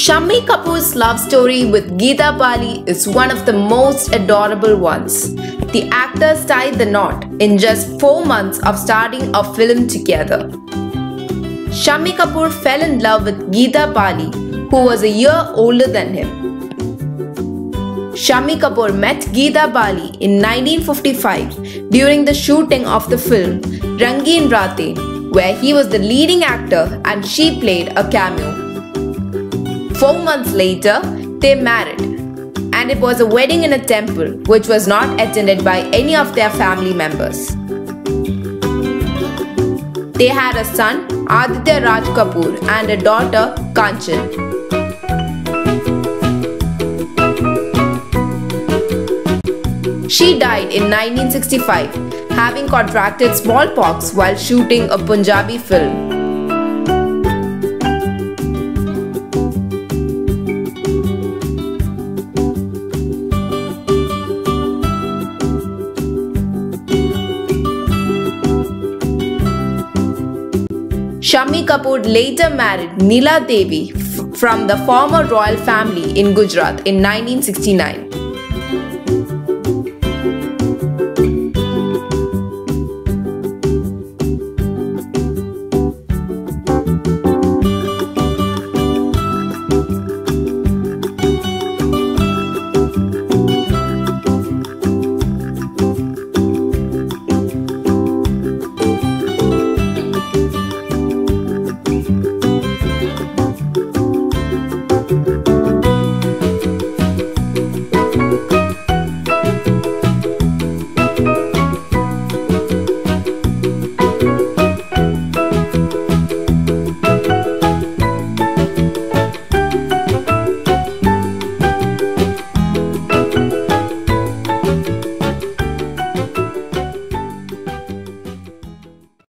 Shammi Kapoor's love story with Geeta Bali is one of the most adorable ones. The actors tied the knot in just four months of starting a film together. Shammi Kapoor fell in love with Geeta Bali, who was a year older than him. Shammi Kapoor met Geeta Bali in 1955 during the shooting of the film Rangeen Raatein, where he was the leading actor and she played a cameo. Four months later, they married, and it was a wedding in a temple which was not attended by any of their family members. They had a son, Aditya Raj Kapoor, and a daughter, Kanchan. She died in 1965, having contracted smallpox while shooting a Punjabi film. Shammi Kapoor later married Neela Devi from the former royal family in Gujarat in 1969.